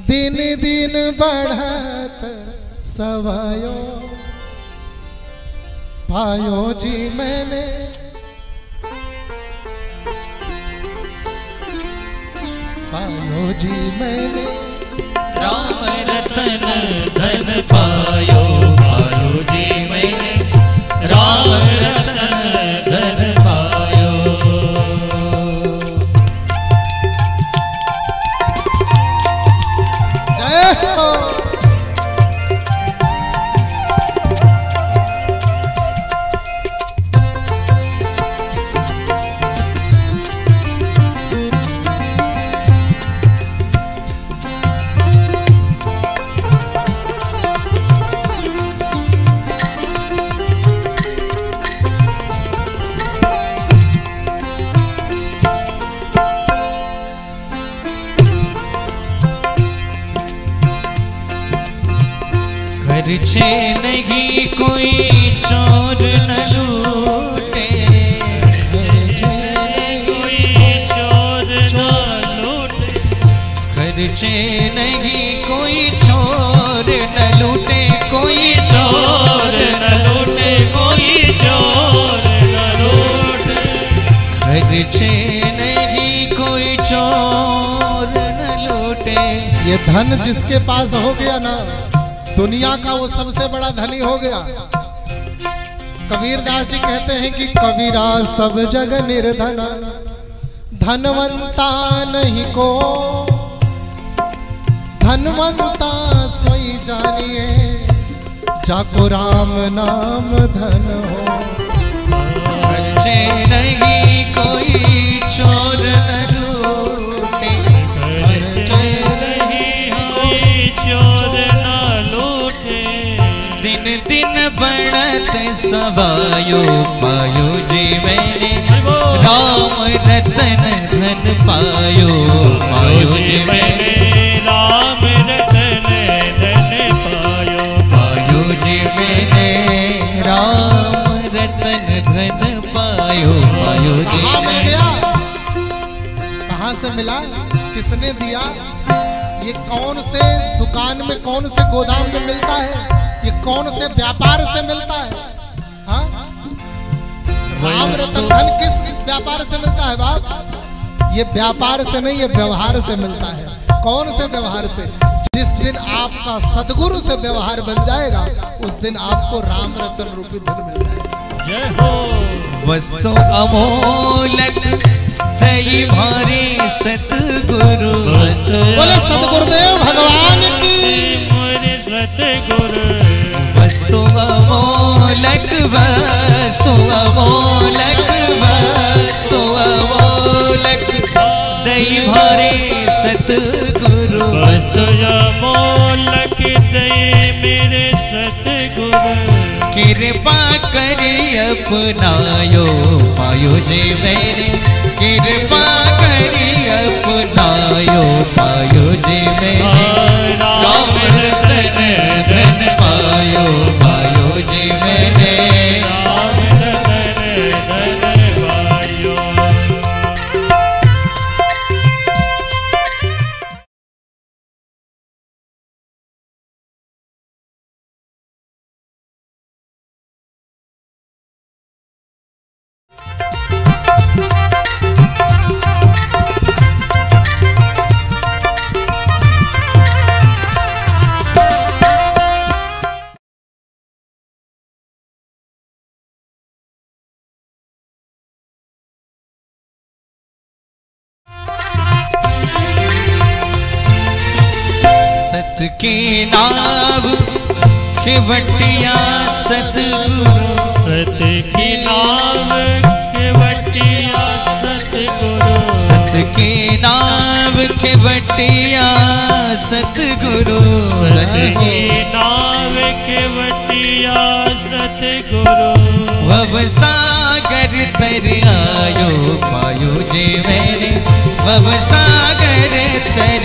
दिन दिन बढ़त सवायो। पायो जी मैंने। पायो जी मैंने। राम रतन धन पायो। घर नहीं कोई चोर न लूटे। कोई चोर न लूटे। घर कोई चोर न लूटे। कोई चोर न लूटे। कोई चोर न लूटे। घर कोई चोर न लूटे। ये धन जिसके पास हो गया ना दुनिया का वो सबसे बड़ा धनी हो गया। कबीर दास जी कहते हैं कि कबीरा सब जग निर्धना, धनवंता नहीं को। धनवंता सोई जानिए जाको राम नाम धन हो। नहीं बढ़त सवायो पायो जी मैंने राम रतन धन पायो पायो जी मैंने राम रतन धन पायो। पायो जी राम रतन धन पायो पायो जी कहाँ से मिला? किसने दिया? ये कौन से दुकान में कौन से गोदाम में मिलता है? कौन से व्यापार से मिलता है? हाँ? राम रतन धन किस व्यापार से मिलता है बाप? ये व्यापार से नहीं ये व्यवहार से मिलता है। कौन से व्यवहार से? जिस दिन आपका सदगुरु से व्यवहार बन जाएगा उस दिन आपको राम रतन रूपी धन मिल जाएगा। जय वस्तु अमोलक भारी सतगुरु। बोले सदगुरुदेव वस्तु अमोलक दई भारी सतगुरु। मेरे सतगुरु। कृपा करी अपनायो पायो जी मेरे। कृपा करी अपनायो पायो जे मेरे। सत के नाव केवटिया सतगुरु। सत की नाम केवटिया सतगुरु। सत के नाव केवटिया सतगुरु। सत की नाम केवटिया सतगुरु। भव सागर तर आयो पायो जे मेरे भव सागर तर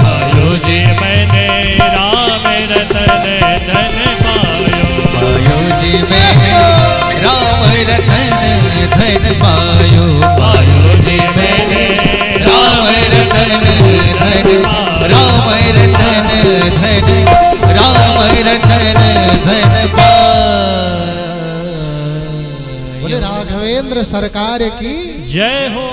बोले राघवेंद्र सरकार की जय हो